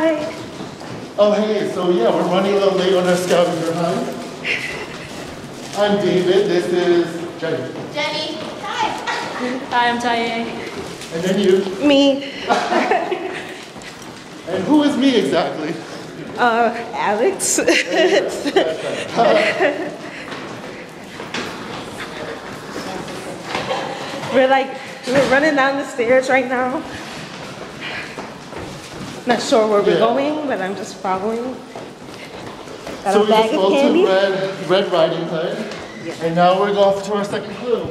Hi. Oh, hey, so yeah, we're running a little late on our scavenger hunt. I'm David, this is Jenny. Jenny. Hi. Hi, I'm Taye. And then you. Me. And who is me exactly? Uh, Alex. we're like, we're running down the stairs right now. Not sure where we're Yeah. going, but I'm just following. Got so a we just bag of candy. to Red, Red Riding Hood. And now we're off to our second clue.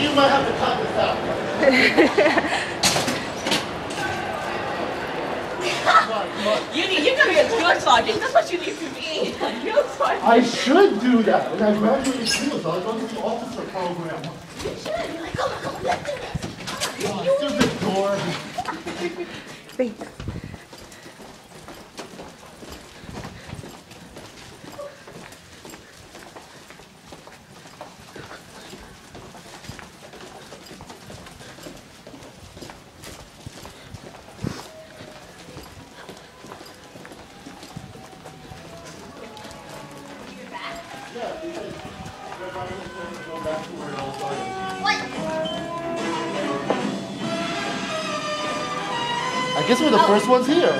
You might have to cut this out. You need, you're gonna get too much logic. That's what you need to be. I should do that. When I graduated school, so I go to the officer program. You should. You're like, oh come on, come on, let's do this. Oh, stupid door. Thanks. Yeah, because Red Riding Hood says go back to where it all started. What? I guess we're the first ones here.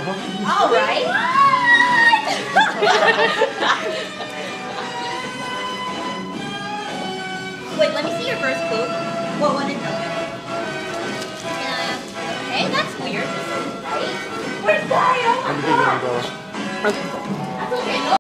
All right. Wait, let me see your first clue. What one is it? Uh, okay, that's weird. Right. Where's Dario? Me give